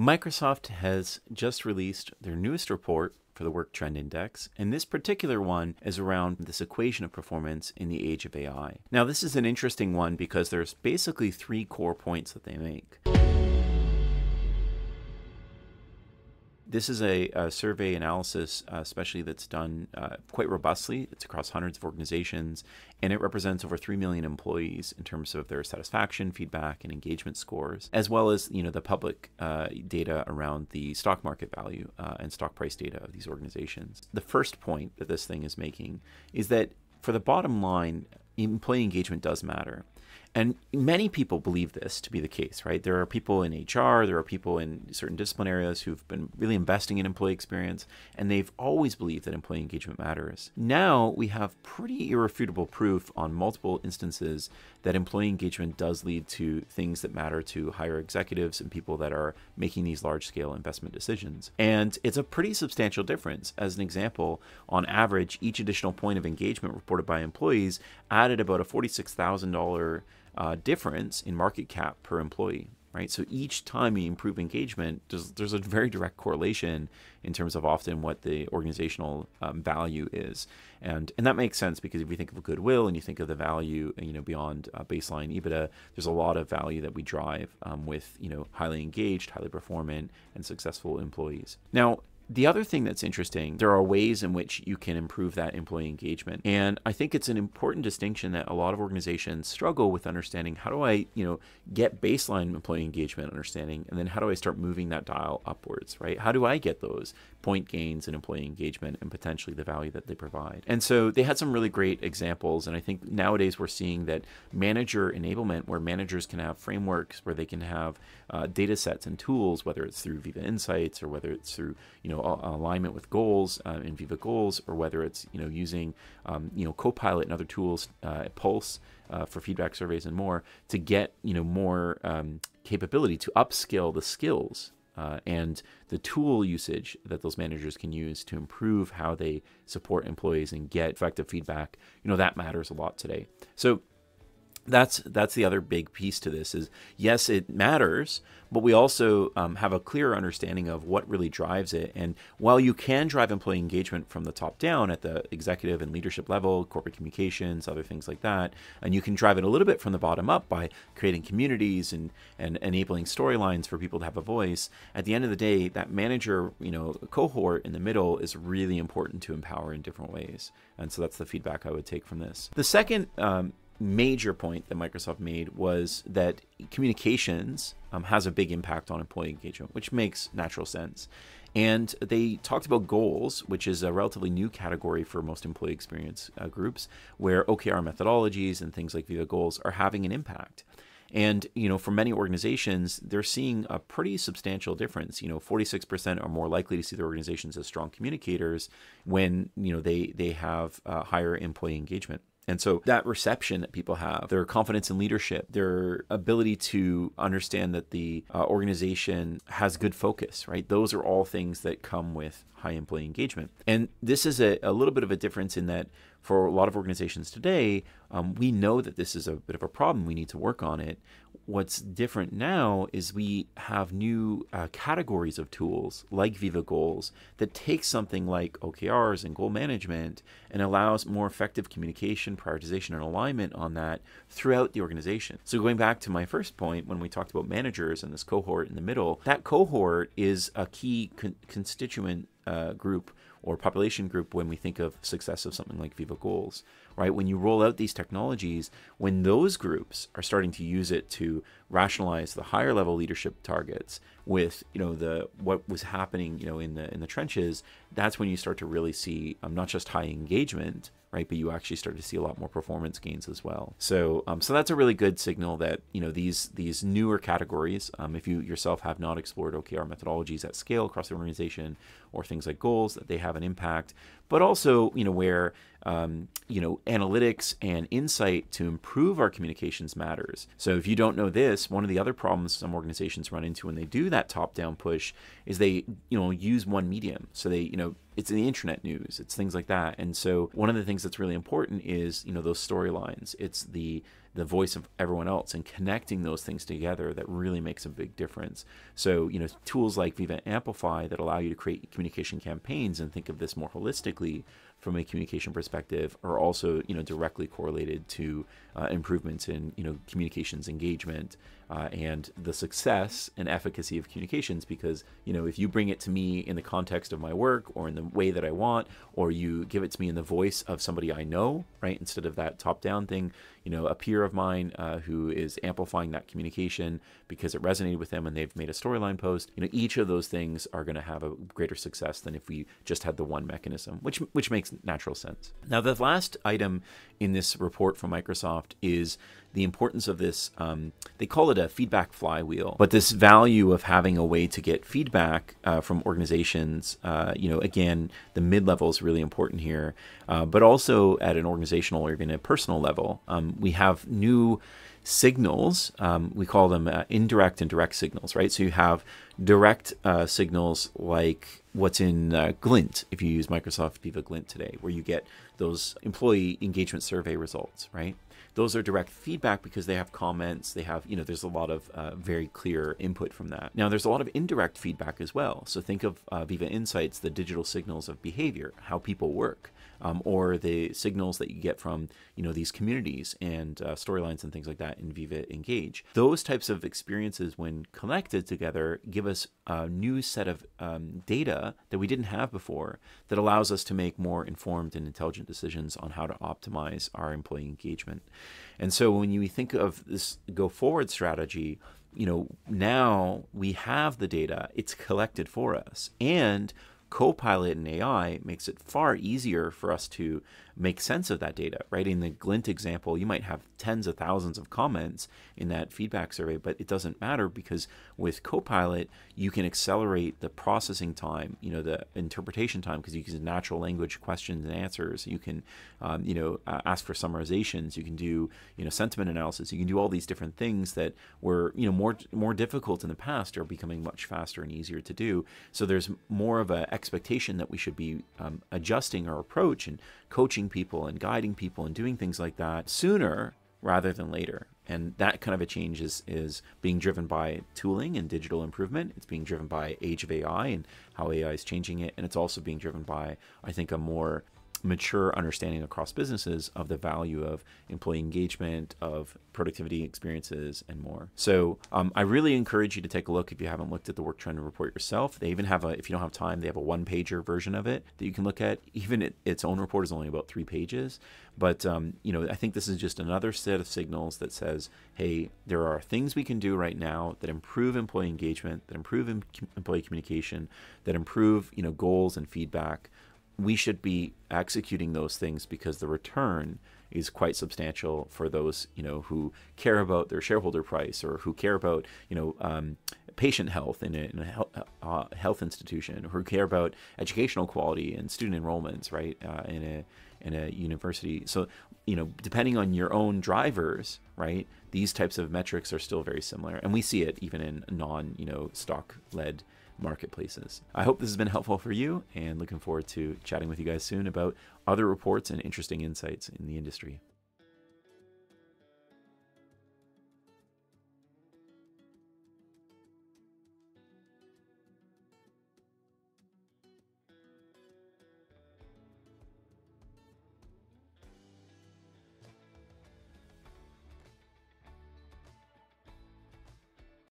Microsoft has just released their newest report for the Work Trend Index, and this particular one is around this equation of performance in the age of AI. Now, this is an interesting one because there's basically three core points that they make. This is a, a survey analysis, uh, especially that's done uh, quite robustly. It's across hundreds of organizations, and it represents over three million employees in terms of their satisfaction, feedback, and engagement scores, as well as you know the public uh, data around the stock market value uh, and stock price data of these organizations. The first point that this thing is making is that for the bottom line, employee engagement does matter. And many people believe this to be the case, right? There are people in HR, there are people in certain discipline areas who've been really investing in employee experience, and they've always believed that employee engagement matters. Now we have pretty irrefutable proof on multiple instances that employee engagement does lead to things that matter to higher executives and people that are making these large scale investment decisions. And it's a pretty substantial difference. As an example, on average, each additional point of engagement reported by employees added about a $46,000 uh, difference in market cap per employee right? So each time you improve engagement, there's, there's a very direct correlation in terms of often what the organizational um, value is, and and that makes sense because if you think of goodwill and you think of the value, you know, beyond uh, baseline EBITDA, there's a lot of value that we drive um, with you know highly engaged, highly performant, and successful employees. Now, the other thing that's interesting, there are ways in which you can improve that employee engagement. And I think it's an important distinction that a lot of organizations struggle with understanding how do I, you know, get baseline employee engagement understanding and then how do I start moving that dial upwards, right? How do I get those point gains in employee engagement and potentially the value that they provide? And so they had some really great examples and I think nowadays we're seeing that manager enablement where managers can have frameworks where they can have uh, data sets and tools whether it's through Viva Insights or whether it's through, you know, know alignment with goals uh, in Viva Goals, or whether it's you know using um, you know Copilot and other tools, uh, Pulse uh, for feedback surveys and more, to get you know more um, capability to upskill the skills uh, and the tool usage that those managers can use to improve how they support employees and get effective feedback. You know that matters a lot today. So that's that's the other big piece to this is yes it matters but we also um, have a clear understanding of what really drives it. And while you can drive employee engagement from the top down at the executive and leadership level corporate communications other things like that and you can drive it a little bit from the bottom up by creating communities and and enabling storylines for people to have a voice at the end of the day that manager you know cohort in the middle is really important to empower in different ways. And so that's the feedback i would take from this. The second um, major point that Microsoft made was that communications um, has a big impact on employee engagement, which makes natural sense. And they talked about goals, which is a relatively new category for most employee experience uh, groups, where OKR methodologies and things like Viva Goals are having an impact. And you know, for many organizations, they're seeing a pretty substantial difference. You know, 46% are more likely to see their organizations as strong communicators when you know they they have uh, higher employee engagement. And so that reception that people have, their confidence in leadership, their ability to understand that the uh, organization has good focus, right? Those are all things that come with high employee engagement. And this is a, a little bit of a difference in that for a lot of organizations today, um, we know that this is a bit of a problem. We need to work on it. What's different now is we have new uh, categories of tools like Viva Goals that take something like OKRs and goal management and allows more effective communication, prioritization, and alignment on that throughout the organization. So, going back to my first point, when we talked about managers and this cohort in the middle, that cohort is a key con- constituent uh, group or population group when we think of success of something like Viva Goals, right? When you roll out these technologies, when those groups are starting to use it to rationalize the higher level leadership targets with, you know, the what was happening, you know, in the in the trenches, that's when you start to really see um, not just high engagement, right? But you actually start to see a lot more performance gains as well. So, um, so that's a really good signal that you know these these newer categories. Um, if you yourself have not explored OKR methodologies at scale across the organization, or things like goals, that they have an impact. But also, you know, where um, you know, analytics and insight to improve our communications matters. So if you don't know this, one of the other problems some organizations run into when they do that top-down push is they, you know, use one medium. So they, you know, it's in the intranet news, it's things like that. And so one of the things that's really important is, you know, those storylines. It's the the voice of everyone else and connecting those things together that really makes a big difference. So, you know, tools like Viva Amplify that allow you to create communication campaigns and think of this more holistically from a communication perspective are also you know directly correlated to uh, improvements in you know communications engagement uh, and the success and efficacy of communications because you know if you bring it to me in the context of my work or in the way that I want or you give it to me in the voice of somebody I know right instead of that top down thing you know a peer of mine uh, who is amplifying that communication because it resonated with them and they've made a storyline post you know each of those things are going to have a greater success than if we just had the one mechanism which which makes natural sense now the last item in this report from Microsoft is the importance of this. Um, they call it feedback flywheel, but this value of having a way to get feedback uh, from organizations. Uh, you know, again, the mid level is really important here, uh, but also at an organizational or even a personal level, um, we have new signals. Um, we call them uh, indirect and direct signals, right? So you have direct uh, signals like what's in uh, Glint, if you use Microsoft Viva Glint today, where you get those employee engagement survey results, right? Those are direct feedback because they have comments they have you know there's a lot of uh, very clear input from that. Now there's a lot of indirect feedback as well. So think of uh, viva insights the digital signals of behavior how people work um, or the signals that you get from you know these communities and uh, storylines and things like that in Viva Engage. Those types of experiences, when collected together, give us a new set of um, data that we didn't have before that allows us to make more informed and intelligent decisions on how to optimize our employee engagement. And so when you think of this go forward strategy, you know, now we have the data, it's collected for us, and Copilot and AI makes it far easier for us to make sense of that data, right? In the Glint example, you might have tens of thousands of comments in that feedback survey, but it doesn't matter because with Copilot, you can accelerate the processing time, you know, the interpretation time, because you can use natural language questions and answers. You can, um, you know, ask for summarizations. You can do, you know, sentiment analysis. You can do all these different things that were, you know, more more difficult in the past are becoming much faster and easier to do. So there's more of an expectation that we should be um, adjusting our approach and coaching people and guiding people and doing things like that sooner rather than later. And that kind of a change is, is being driven by tooling and digital improvement. It's being driven by age of AI and how AI is changing it. And it's also being driven by, I think, a more mature understanding across businesses of the value of employee engagement, of productivity experiences, and more. So um, I really encourage you to take a look if you haven't looked at the work trend report yourself. They even have a, if you don't have time, they have a one pager version of it that you can look at. Even it, its own report is only about three pages. But, um, you know, I think this is just another set of signals that says, hey, there are things we can do right now that improve employee engagement, that improve em- employee communication, that improve, you know, goals and feedback we should be executing those things because the return is quite substantial for those you know who care about their shareholder price or who care about you know um, patient health in a, in a health, uh, health, institution, or who care about educational quality and student enrollments, right, uh, in a in a university. So you know, depending on your own drivers, right, these types of metrics are still very similar, and we see it even in non you know stock led marketplaces. I hope this has been helpful for you and looking forward to chatting with you guys soon about other reports and interesting insights in the industry.